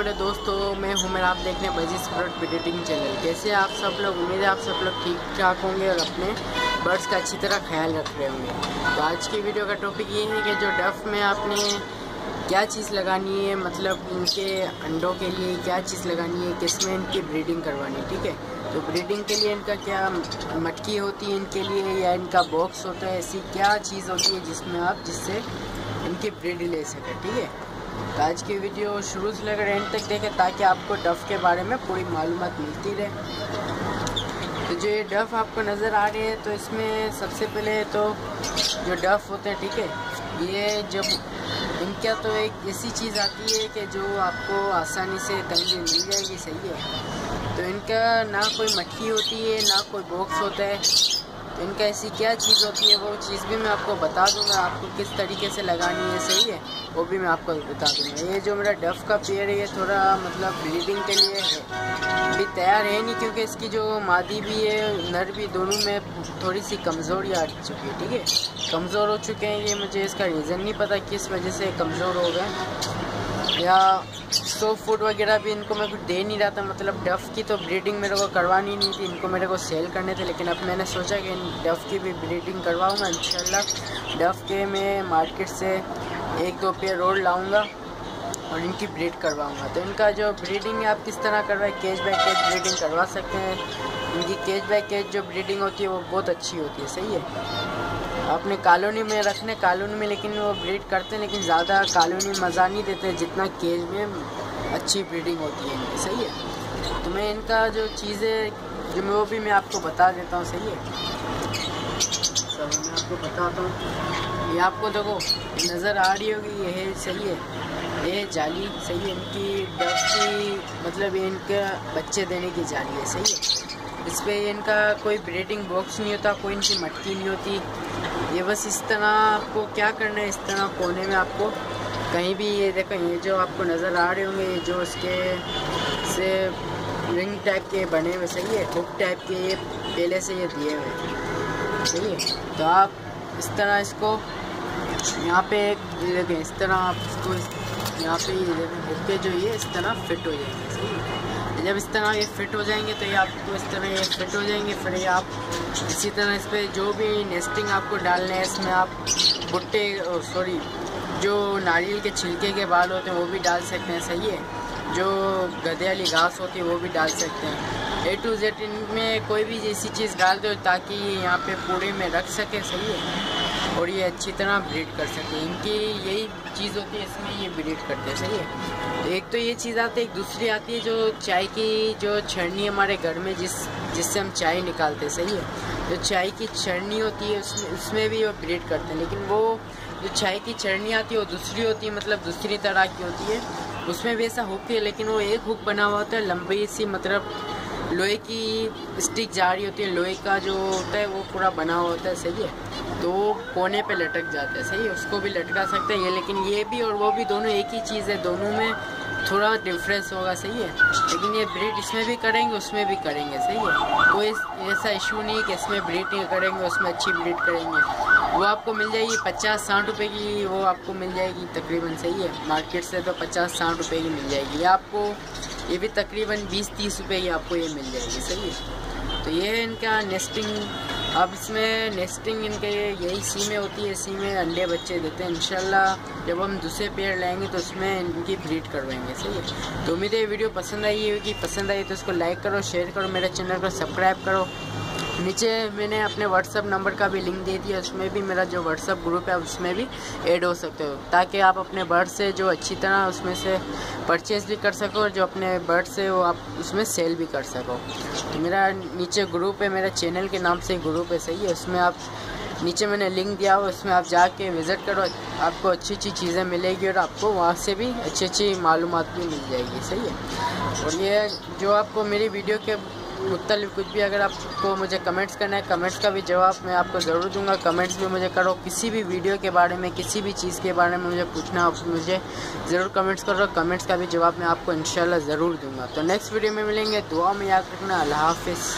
میرے دوستوں میں ہوں میرا آپ دیکھنے بزیز برڈ بریڈنگ چینل کیسے آپ سب لوگ؟ امید ہے آپ سب لوگ ٹھیک ٹھاک ہوں گے اور اپنے برڈس کا اچھی طرح خیال رکھ رہے ہوں گے۔ تو آج کی ویڈیو کا ٹاپک یہ ہے کہ جو ڈف میں آپ نے کیا چیز لگانی ہے مطلب ان کے انڈوں کے لیے کیا چیز لگانی ہے، کس میں ان کی بریڈنگ کروانی ہے، ٹھیک ہے؟ تو بریڈنگ کے لیے ان کا کیا مٹکی ہوتی ہے ان کے لیے یا ان کا باکس ہوتا ہے، ایسی کیا چیز ہوتی ہے جس میں آپ، جس سے ان کی بریڈ لے سکیں، ٹھیک ہے؟ تو آج کی ویڈیو شروع سے لے کر اینڈ تک دیکھیں تاکہ آپ کو ڈف کے بارے میں پوری معلومات ملتی رہے۔ تو جو یہ ڈف آپ کو نظر آ رہی ہے، تو اس میں سب سے پہلے تو جو ڈف ہوتے ہیں، ٹھیک ہے، یہ جب ان کا تو ایک ایسی چیز آتی ہے کہ جو آپ کو آسانی سے کہیں بھی مل جائے گی، صحیح ہے۔ تو ان کا نہ کوئی مٹھی ہوتی ہے، نہ کوئی باکس ہوتا ہے ان کا ایسی کیا چیز ہوتی ہے؟ وہ چیز بھی میں آپ کو بتا دوں گا آپ کو کس طریقے سے لگانی ہے، صحیح ہے؟ وہ بھی میں آپ کو بتا دوں گا۔ یہ جو میرا ڈف کا پیئر ہے، یہ تھوڑا مطلب بلیڈنگ کے لیے ہے۔ ابھی تیار ہے نہیں کیونکہ اس کی جو مادی بھی ہے، نر بھی دونوں میں تھوڑی سی کمزوری آ چکی ہے، ٹھیک ہے؟ کمزور ہو چکے ہیں، یہ مجھے اس کا ریزن نہیں پتہ کس وجہ سے کمزور ہو گئے۔ یا سو فوڈ وغیرہ بھی ان کو میں کچھ دے نہیں رہا تھا مطلب ڈف کی تو بریڈنگ میرے کو کروانی نہیں تھی ان کو میرے کو سیل کرنے تھے لیکن اب میں نے سوچا کہ ڈف کی بھی بریڈنگ کرواؤں گا انشاءاللہ ڈف کے میں مارکیٹ سے ایک دو پیئر روڈ لاؤں گا اور ان کی بریڈ کرواؤں گا تو ان کا جو بریڈنگ ہے آپ کس طرح کروائے کیج بائی کیج بریڈنگ کروا سکتے ہیں ان کی کیج بائی کیج جو بریڈنگ ہوتی ہے وہ بہت اچھی ہوتی ہے صحیح ہے آپ نے کالونی میں رکھنے، کالونی میں، لیکن وہ بریڈ کرتے ہیں، لیکن زیادہ کالونی مزہ نہیں دیتے جتنا کیج میں اچھی بریڈنگ ہوتی ہے۔ ان کی صحیح ہے؟ تو میں ان کا جو چیزیں، جو میں وہ بھی میں آپ کو بتا دیتا ہوں، صحیح ہے؟ سر میں آپ کو بتاتا ہوں۔ یہ آپ کو دیکھو، نظر آ رہی ہوگی، یہ ہے، صحیح ہے۔ یہ جالی صحیح ہے۔ ان کی ڈف کی مطلب یہ ان کا بچے دینے کی جالی ہے، صحیح ہے۔ اس پہ ان کا کوئی بریڈنگ باکس نہیں ہوتا، کوئی ان کی مٹکی نہیں ہوتی۔ یہ بس اس طرح آپ کو کیا کرنا ہے؟ اس طرح کونے میں آپ کو کہیں بھی یہ دیکھیں، یہ جو آپ کو نظر آ رہے ہوں گے، یہ جو اس کے سے رنگ ٹائپ کے بنے ہوئے، صحیح ہے؟ ہک ٹائپ کے یہ پہلے سے یہ دیے ہوئے، صحیح ہے؟ تو آپ اس طرح اس کو یہاں پہ ایک دیکھیں، اس طرح آپ اس کو یہاں پہ یہ دیکھیں ہک کے جو یہ اس طرح فٹ ہو جائیں گے صحیح ہے؟ جب اس طرح یہ فٹ ہو جائیں گے تو یہ آپ کو اس طرح یہ فٹ ہو جائیں گے، پھر یہ آپ اسی طرح اس پہ جو بھی نیسٹنگ آپ کو ڈالنے ہے، اس میں آپ بھٹے سوری، جو ناریل کے چھلکے کے بال ہوتے ہیں وہ بھی ڈال سکتے ہیں، صحیح ہے۔ جو گدے والی گھاس ہوتی ہے وہ بھی ڈال سکتے ہیں۔ اے ٹو زیڈ ان میں کوئی بھی ایسی چیز ڈال دو تاکہ یہاں پہ پوڑے میں رکھ سکے، صحیح ہے۔ اور یہ اچھی طرح بریڈ کر سکے ان کی یہی چیز ہوتی ہے اس میں یہ بریڈ کرتے ہیں، صحیح ہے؟ تو ایک تو یہ چیز آتی ہے، ایک دوسری آتی ہے جو چائے کی جو چھڑنی ہمارے گھر میں جس جس سے ہم چائے نکالتے ہیں، صحیح ہے؟ جو چائے کی چھڑنی ہوتی ہے، اس میں اس میں بھی وہ بریڈ کرتے ہیں، لیکن وہ جو چائے کی چڑنی آتی ہے، وہ دوسری ہوتی ہے مطلب دوسری طرح کی ہوتی ہے۔ اس میں بھی ایسا ہک ہے، لیکن وہ ایک ہک بنا ہوا ہوتا ہے، لمبی سی مطلب لوہے کی اسٹک جا رہی ہوتی ہے، لوہے کا جو ہوتا ہے، وہ پورا بنا ہوا ہوتا ہے، صحیح ہے؟ تو وہ کونے پہ لٹک جاتا ہے، صحیح ہے؟ اس کو بھی لٹکا سکتے ہیں یہ لیکن یہ بھی اور وہ بھی دونوں ایک ہی چیز ہے، دونوں میں تھوڑا ڈفرینس ہوگا، صحیح ہے؟ لیکن یہ بریڈ اس میں بھی کریں گے، اس میں بھی کریں گے، صحیح ہے؟ کوئی ایسا ایشو نہیں کہ اس میں بریڈ کریں گے، اس میں اچھی بریڈ کریں گے۔ وہ آپ کو مل جائے گی پچاس ساٹھ روپے کی، وہ آپ کو مل جائے گی تقریباً، صحیح ہے؟ مارکیٹ سے تو پچاس ساٹھ روپے کی مل جائے گی۔ آپ کو یہ بھی تقریباً بیس تیس روپے کی آپ کو یہ مل جائے گی، صحیح ہے؟ تو یہ ہے ان کا نیسٹنگ اب اس میں نیسٹنگ ان کے یہی سی میں ہوتی ہے سی میں انڈے بچے دیتے ہیں۔ انشاءاللہ جب ہم دوسرے پیڑ لائیں گے تو اس میں ان کی بریڈ کروائیں گے، صحیح ہے؟ تو امید ہے یہ ویڈیو پسند آئی ہوگی۔ پسند آئی تو اس کو لائک کرو، شیئر کرو، میرے چینل کو سبسکرائب کرو۔ نیچے میں نے اپنے واٹس اپ نمبر کا بھی لنک دے دیا، اس میں بھی میرا جو واٹس اپ گروپ ہے، اس میں بھی ایڈ ہو سکتے ہو۔ تاکہ آپ اپنے برڈ سے جو اچھی طرح اس میں سے پرچیز بھی کر سکو اور جو اپنے برڈ سے وہ آپ اس میں سیل بھی کر سکو۔ تو میرا نیچے گروپ ہے، میرا چینل کے نام سے گروپ ہے، صحیح ہے۔ اس میں آپ نیچے میں نے لنک دیا ہو اس میں آپ جا کے وزٹ کرو، آپ کو اچھی اچھی چیزیں ملے گی اور آپ کو وہاں سے بھی اچھی اچھی معلومات بھی مل جائے گی، صحیح ہے۔ اور یہ جو آپ کو میری ویڈیو کے مختلف کچھ بھی اگر آپ کو مجھے کمنٹس کرنا ہے، کمنٹس کا بھی جواب میں آپ کو ضرور دوں گا۔ کمنٹس بھی مجھے کرو۔ کسی بھی ویڈیو کے بارے میں، کسی بھی چیز کے بارے میں مجھے پوچھنا آپ مجھے ضرور کمنٹس کرو۔ کمنٹس کا بھی جواب میں آپ کو انشاءاللہ ضرور دوں گا۔ تو نیکسٹ ویڈیو میں ملیں گے۔ دعا میں یاد رکھنا۔ اللہ حافظ۔